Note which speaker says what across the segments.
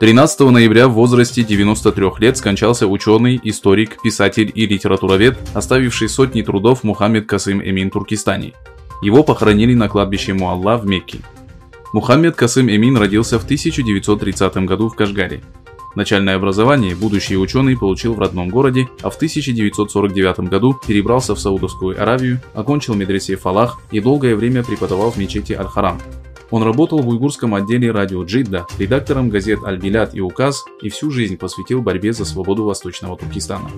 Speaker 1: 13 ноября в возрасте 93 лет скончался ученый, историк, писатель и литературовед, оставивший сотни трудов Мухаммед Касым Эмин Туркестани. Его похоронили на кладбище Муалла в Мекке. Мухаммед Касым Эмин родился в 1930 году в Кашгаре. Начальное образование будущий ученый получил в родном городе, а в 1949 году перебрался в Саудовскую Аравию, окончил медресе Фалах и долгое время преподавал в мечети Аль-Харам. Он работал в уйгурском отделе радио Джидда, редактором газет «Аль-Билят» и «Указ» и всю жизнь посвятил борьбе за свободу Восточного Туркестана.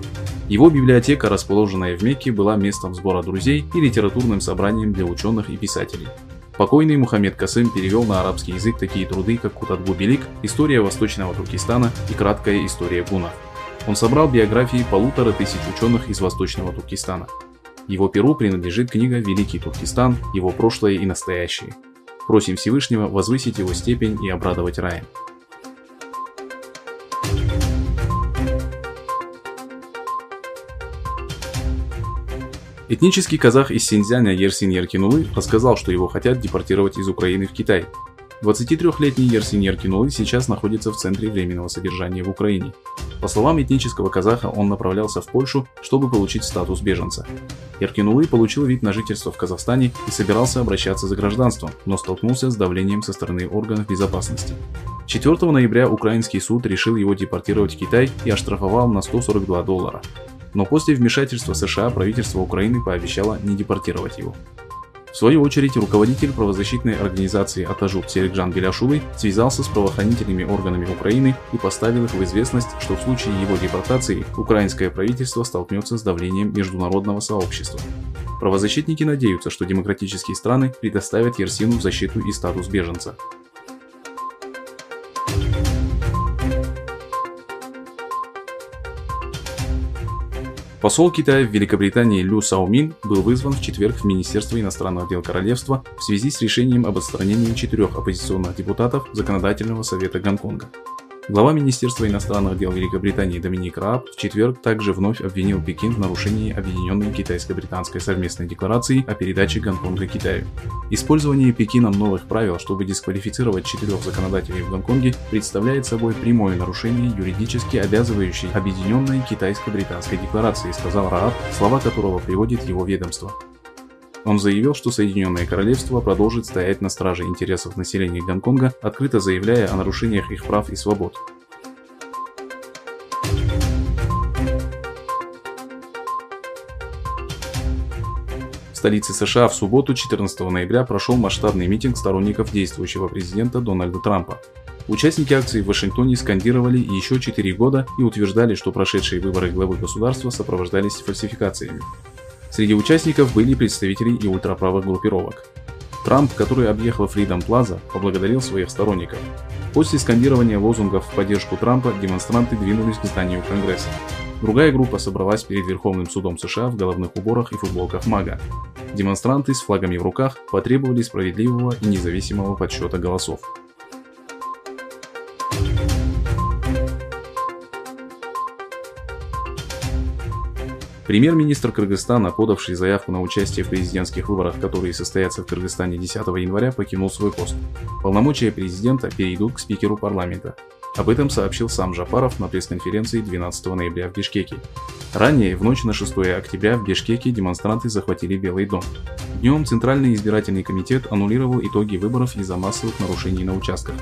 Speaker 1: Его библиотека, расположенная в Мекке, была местом сбора друзей и литературным собранием для ученых и писателей. Покойный Мухаммед Касым перевел на арабский язык такие труды, как Кутадбу Белик, История Восточного Туркестана и Краткая история гунов. Он собрал биографии полутора тысяч ученых из Восточного Туркестана. Его перу принадлежит книга «Великий Туркестан. Его прошлое и настоящее», Просим Всевышнего возвысить его степень и обрадовать раем. Этнический казах из Синьцзяня Ерсин Еркинулы рассказал, что его хотят депортировать из Украины в Китай. 23-летний Ерсин Еркинулы сейчас находится в центре временного содержания в Украине. По словам этнического казаха, он направлялся в Польшу, чтобы получить статус беженца. Еркинулы получил вид на жительство в Казахстане и собирался обращаться за гражданством, но столкнулся с давлением со стороны органов безопасности. 4 ноября украинский суд решил его депортировать в Китай и оштрафовал на 142 доллара. Но после вмешательства США правительство Украины пообещало не депортировать его. В свою очередь, руководитель правозащитной организации Атажук Серикжан Беляшулы связался с правоохранительными органами Украины и поставил их в известность, что в случае его депортации украинское правительство столкнется с давлением международного сообщества. Правозащитники надеются, что демократические страны предоставят Ерсину защиту и статус беженца. Посол Китая в Великобритании Лю Саумин был вызван в четверг в Министерство иностранных дел Королевства в связи с решением об отстранении четырех оппозиционных депутатов Законодательного совета Гонконга. Глава Министерства иностранных дел Великобритании Доминик Рааб в четверг также вновь обвинил Пекин в нарушении Объединенной Китайско-Британской совместной декларации о передаче Гонконга Китаю. Использование Пекином новых правил, чтобы дисквалифицировать четырех законодателей в Гонконге, представляет собой прямое нарушение юридически обязывающей Объединенной Китайско-Британской декларации, сказал Рааб, слова которого приводит его ведомство. Он заявил, что Соединенное Королевство продолжит стоять на страже интересов населения Гонконга, открыто заявляя о нарушениях их прав и свобод. В столице США в субботу 14 ноября прошел масштабный митинг сторонников действующего президента Дональда Трампа. Участники акции в Вашингтоне скандировали еще 4 года и утверждали, что прошедшие выборы главы государства сопровождались фальсификациями. Среди участников были представители и ультраправых группировок. Трамп, который объехал Фридом Плаза, поблагодарил своих сторонников. После скандирования лозунгов в поддержку Трампа демонстранты двинулись к зданию Конгресса. Другая группа собралась перед Верховным судом США в головных уборах и футболках МАГА. Демонстранты с флагами в руках потребовали справедливого и независимого подсчета голосов. Премьер-министр Кыргызстана, подавший заявку на участие в президентских выборах, которые состоятся в Кыргызстане 10 января, покинул свой пост. Полномочия президента перейдут к спикеру парламента. Об этом сообщил сам Жапаров на пресс-конференции 12 ноября в Бишкеке. Ранее, в ночь на 6 октября в Бишкеке демонстранты захватили Белый дом. Днем Центральный избирательный комитет аннулировал итоги выборов из-за массовых нарушений на участках.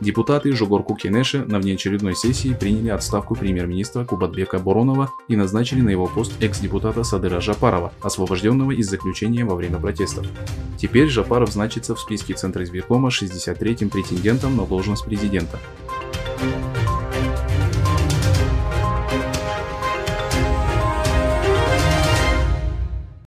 Speaker 1: Депутаты Жугорку Кенеше на внеочередной сессии приняли отставку премьер-министра Кубатбека Боронова и назначили на его пост экс-депутата Садыра Жапарова, освобожденного из заключения во время протестов. Теперь Жапаров значится в списке Центра избиркома 63-м претендентом на должность президента. Thank you